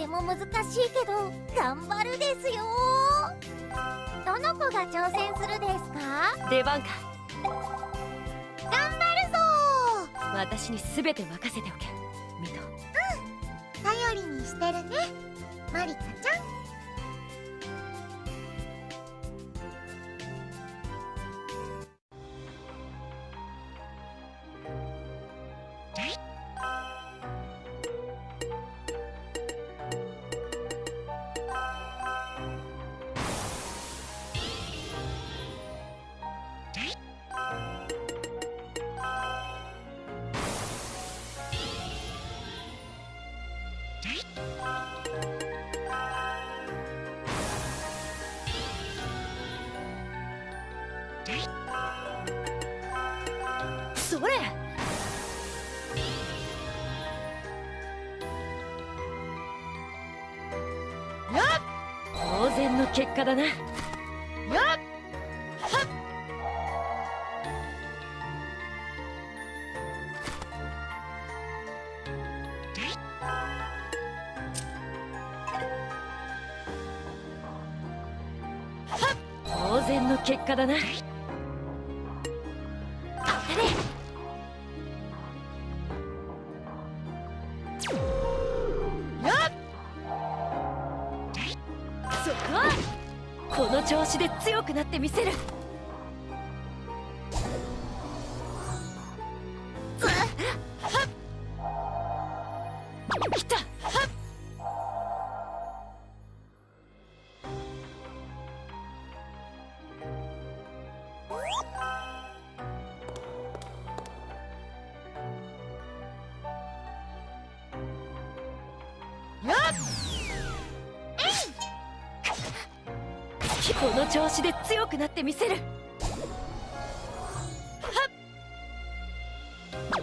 ても難しいけど頑張るですよ。どの子が挑戦するですか？出番か。頑張るぞ！私に全て任せておけ。ミト。頼りにしてるね。マリカちゃんの結果だな。当然の結果だなってみせる。この調子で強くなってみせる。は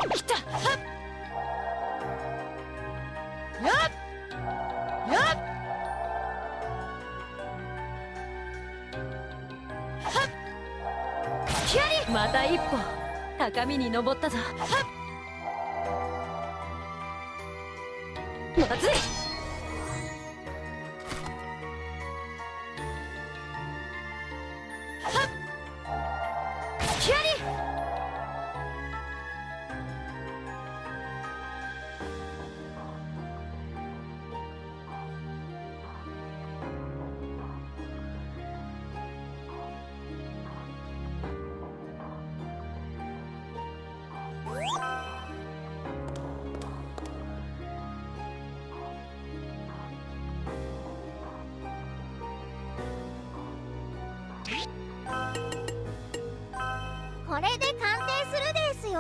っ。来たはっ。やっ。やっ。はっ。キャリまた一歩高みに登っ。たぞはっ。まずいれで鑑定するですよ。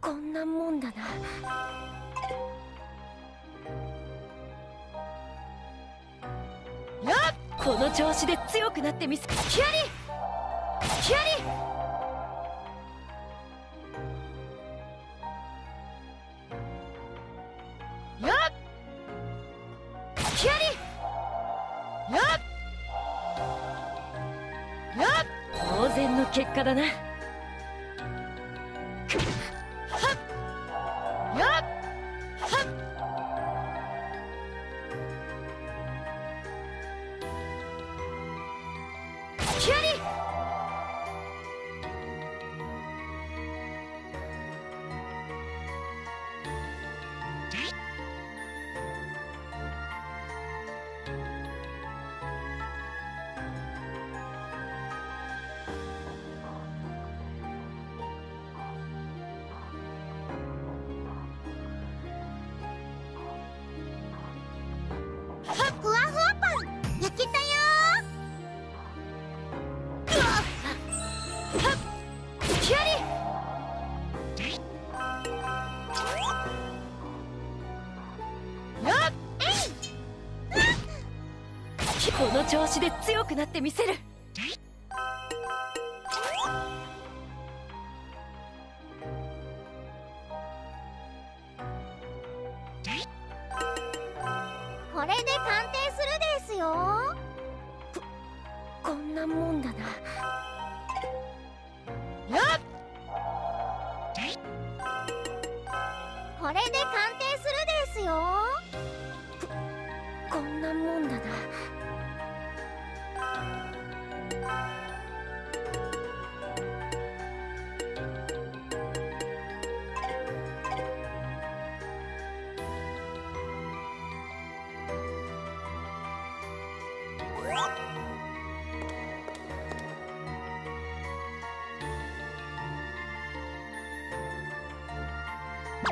こんなもんだな。この調子で強くなってみせキャリキャリだな調子で強くなってみせる。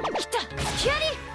来た。キアリ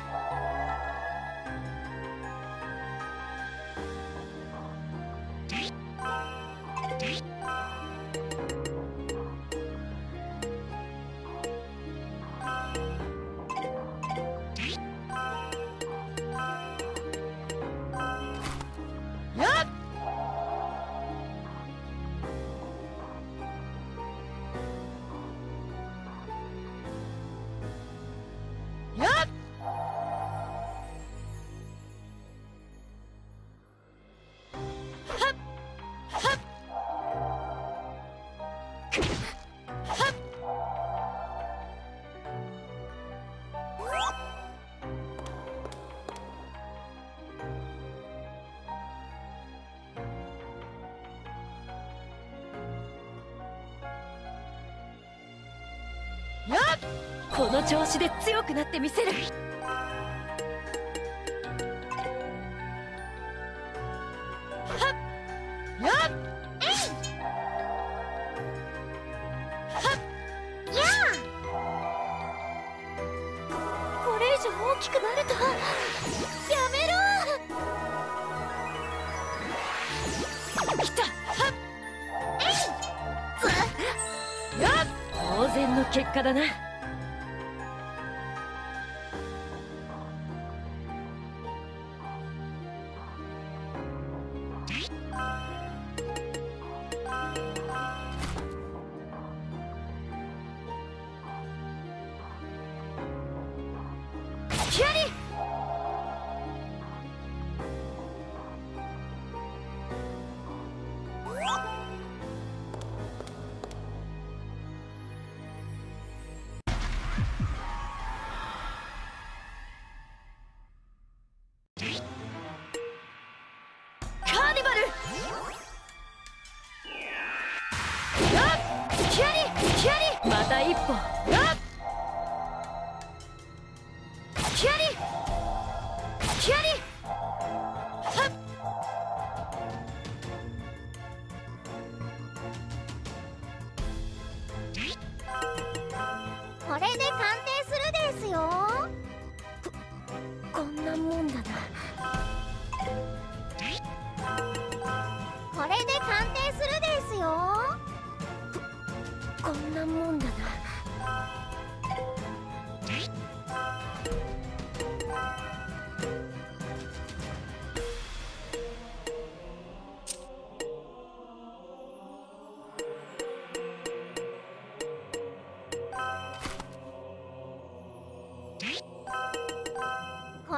この調子で強くなってみせる。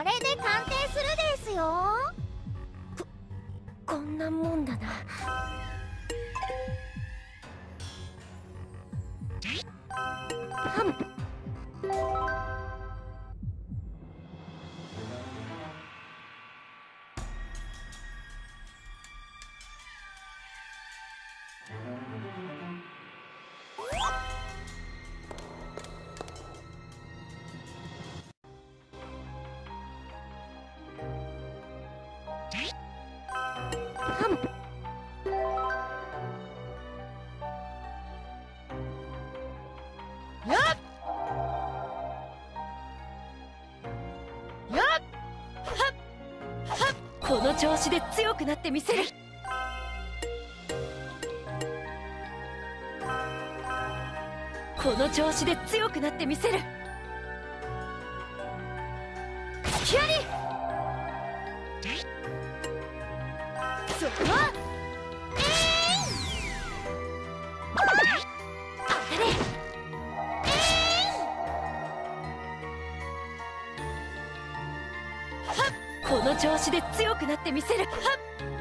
れで鑑定するですよ。ここんなもんだな。の調子で強くなってみせる。この調子で強くなってみせる。キアリ！それはの調子で強くなってみせる。はっ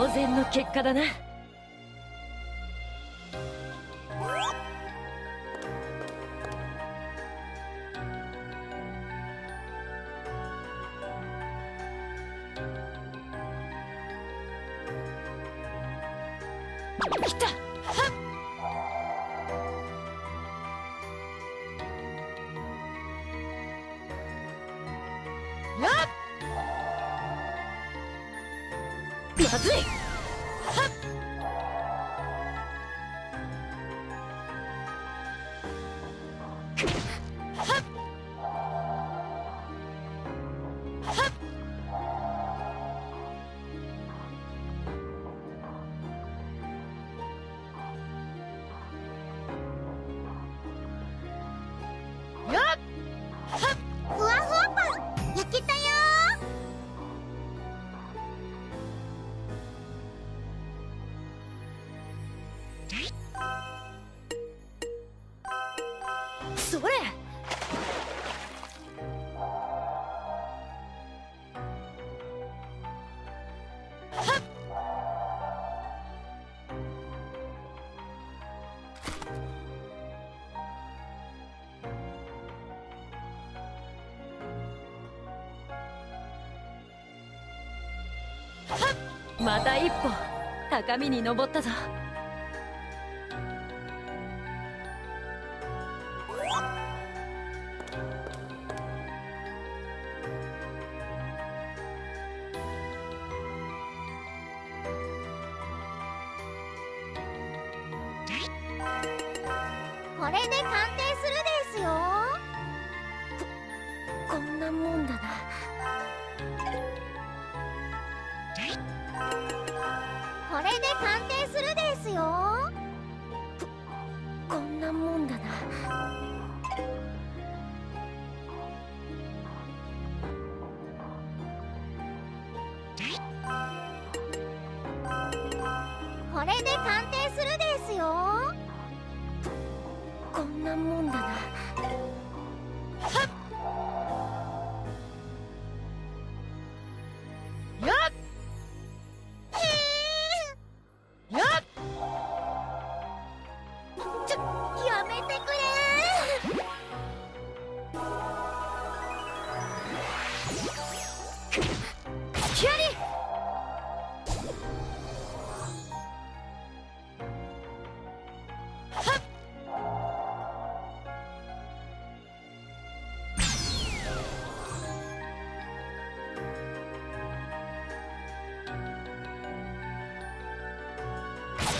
当然の結果だな。また一歩高みに登ったぞ。これで鑑定するですよ。こんなもんだな。これで鑑定するですよ。こんなもんだな。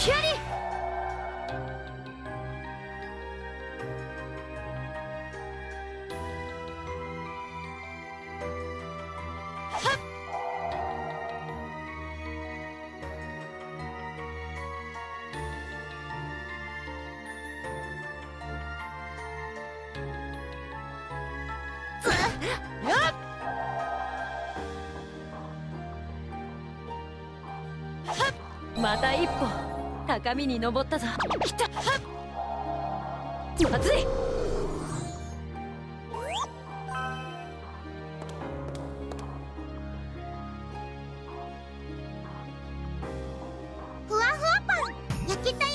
キ高みに登ったぞ。来た。っ。まずい。ふわふわパン焼けたよ。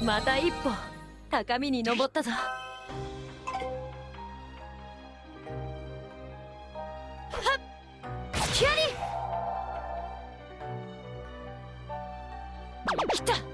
また一歩高みに登ったぞ。来た。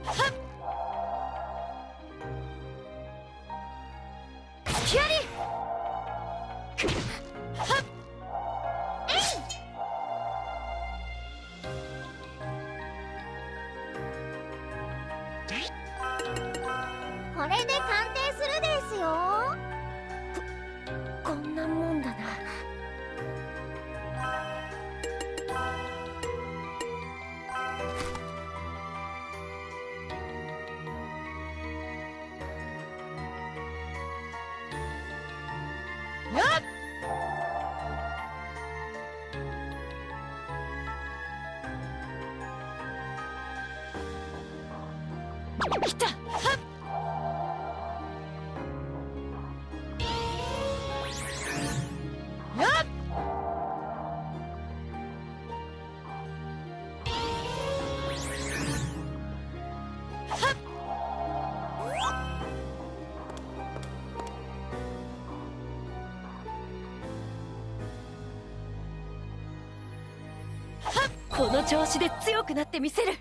の調子で強くなってみせる。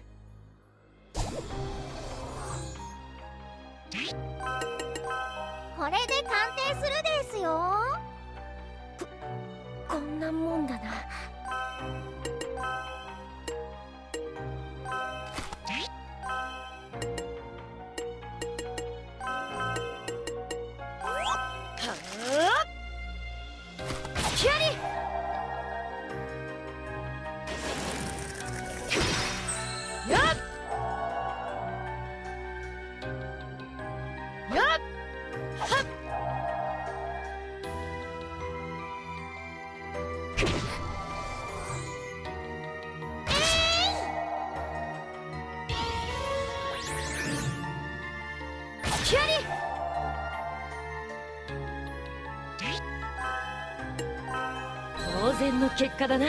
当然の結果だな。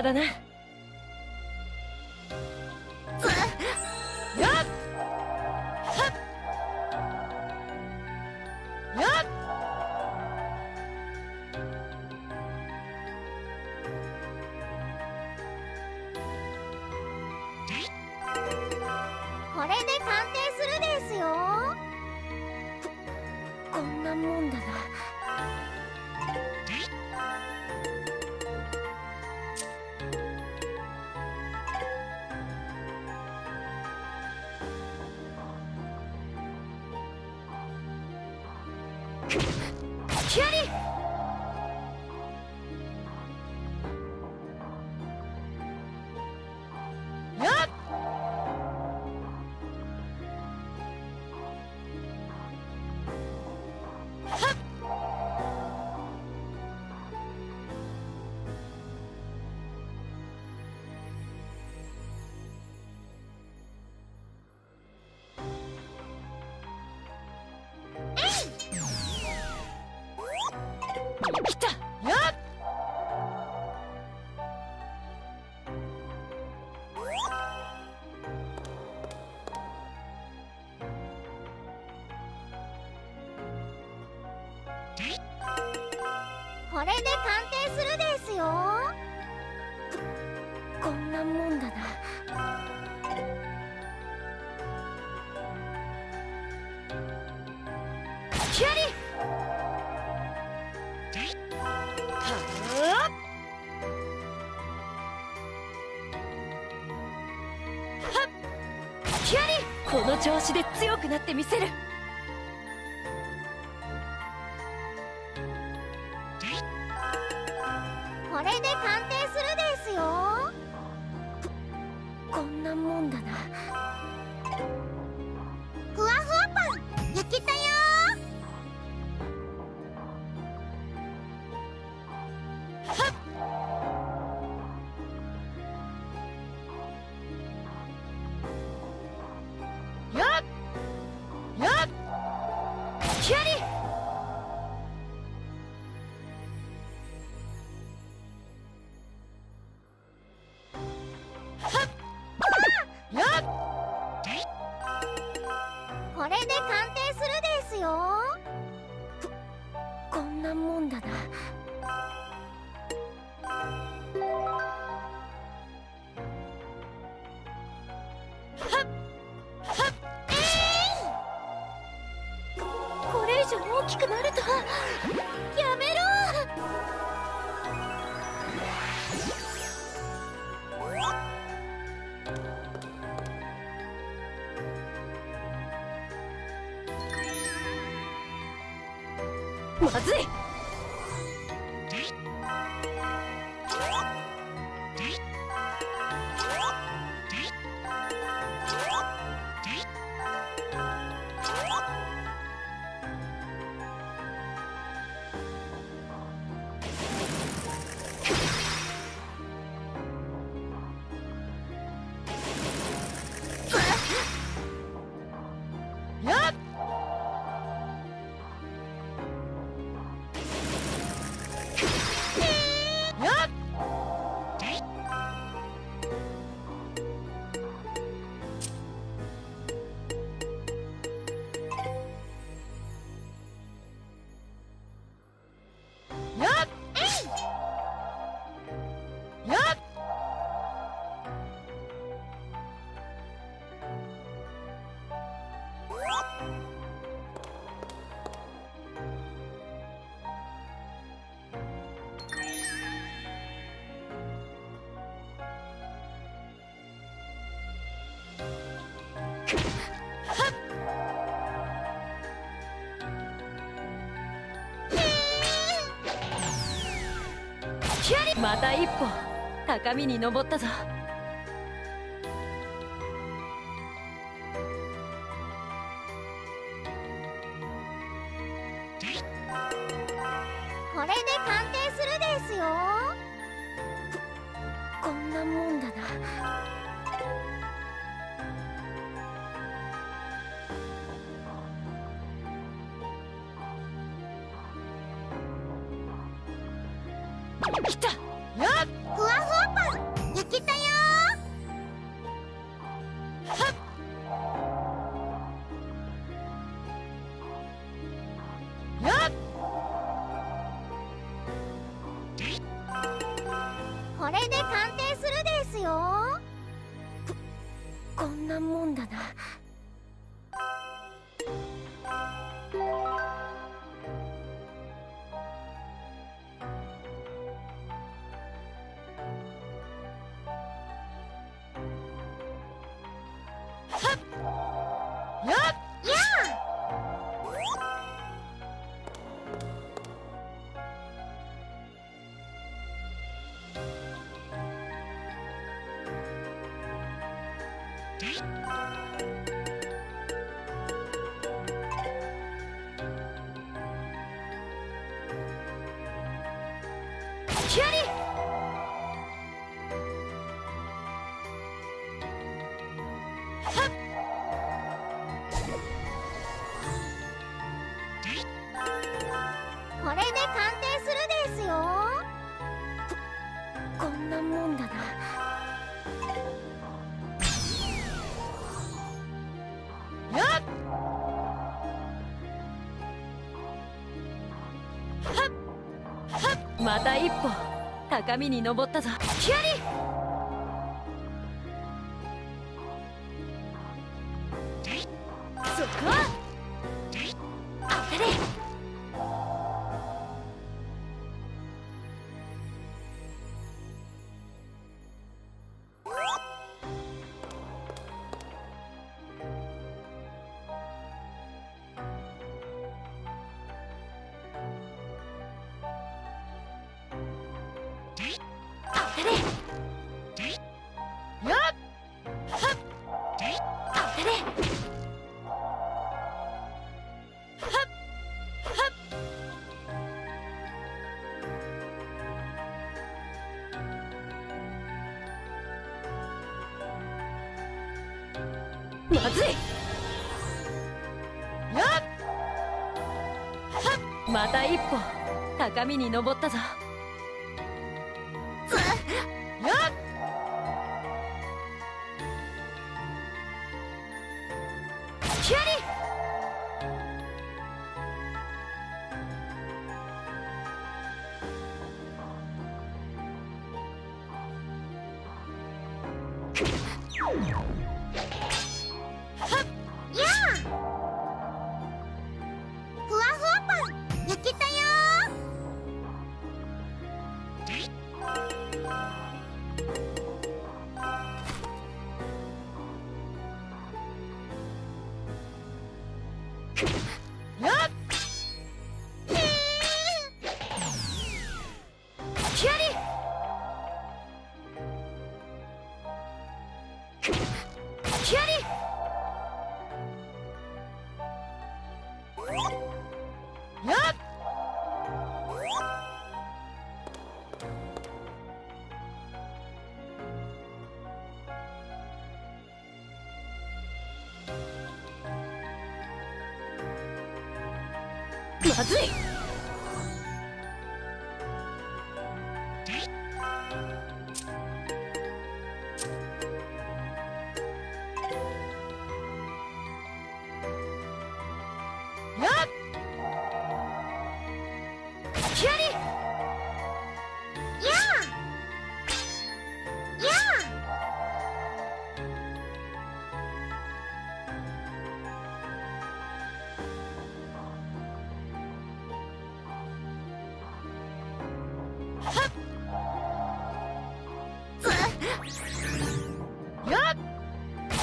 家だな。調子で強くなってみせる。これで鑑定するですよ。こんなもんだな。ふわふわパン焼けたよまずい。た一歩高みに登ったぞ。これで鑑定するですよ。こんなもんだな。また一歩。高みに登ったぞ。キャリ！まずい。やっ。はっ。また一歩。高みに登ったぞ。まずい。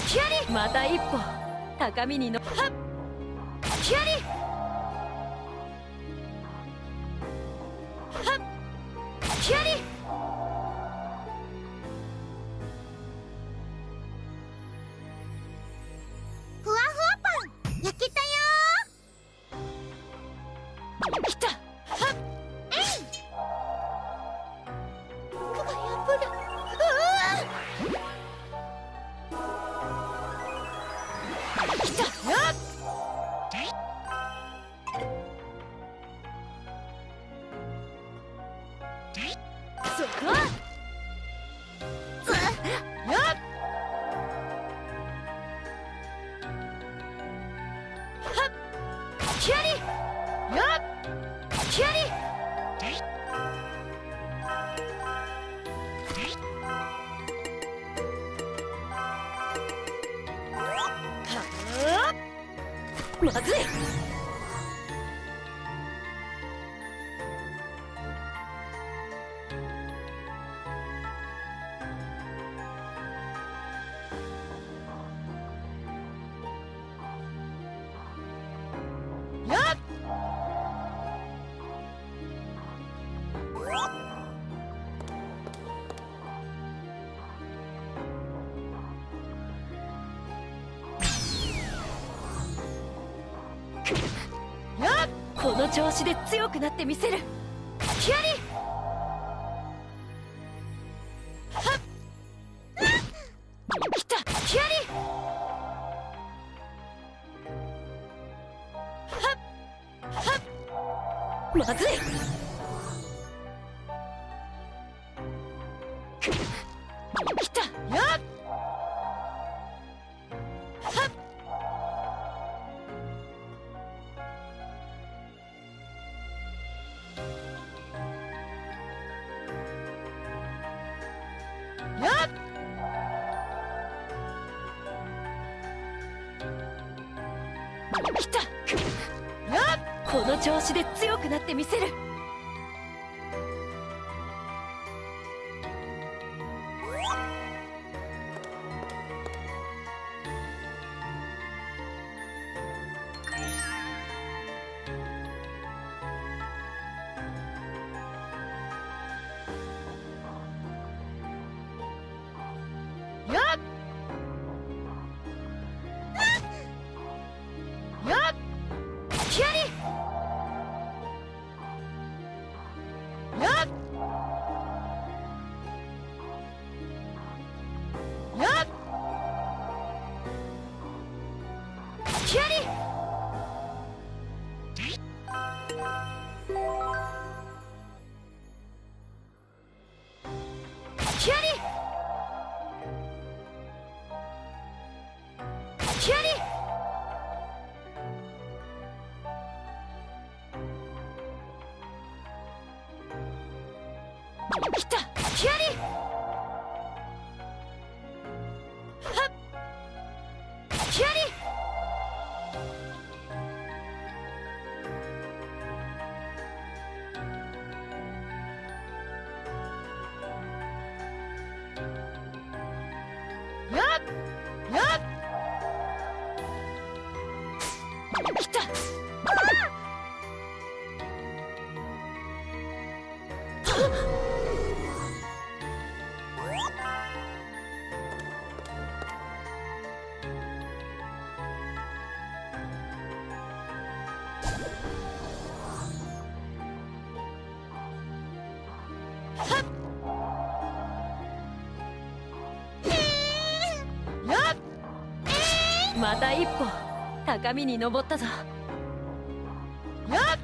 キュリまた一歩。高みにの。はっ。キュリまずいくなってみせる。キュアリこの調子で強くなってみせる。キュリまた一歩高みに登ったぞ。よっ